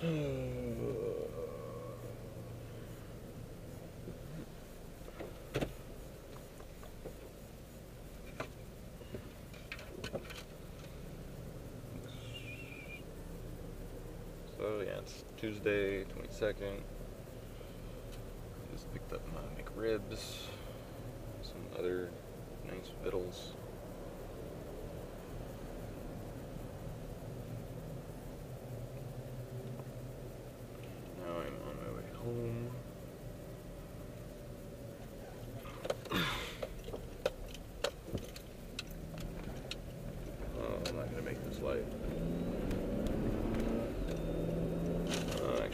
So yeah, it's Tuesday, 22nd. Just picked up my McRibs, some other nice vittles.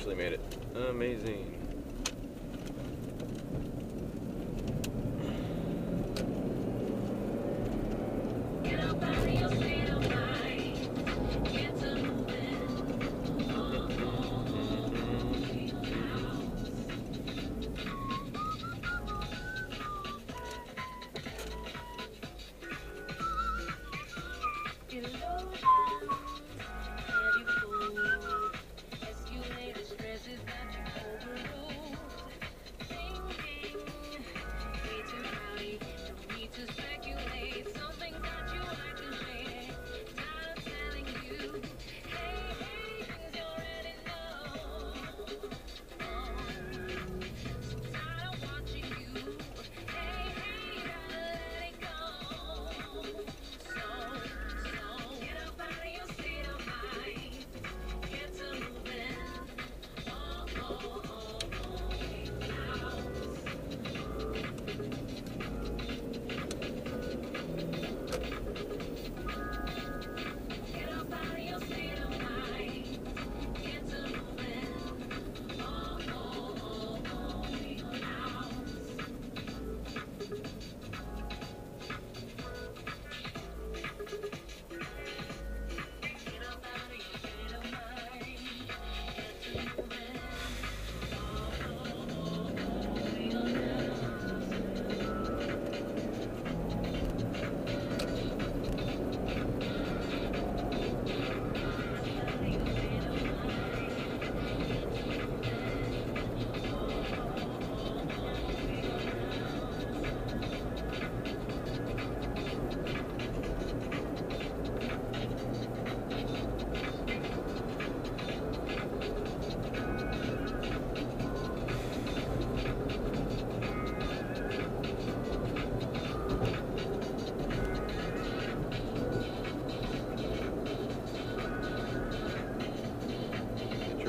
actually made it. Amazing. you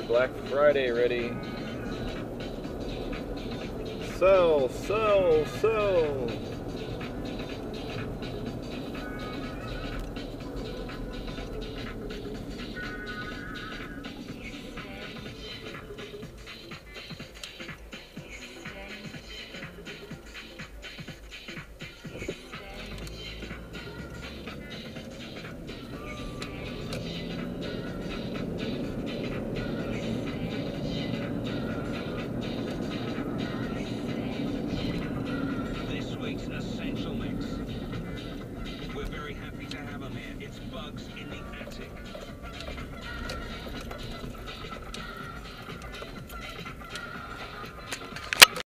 Black Friday ready. Sell, sell, sell.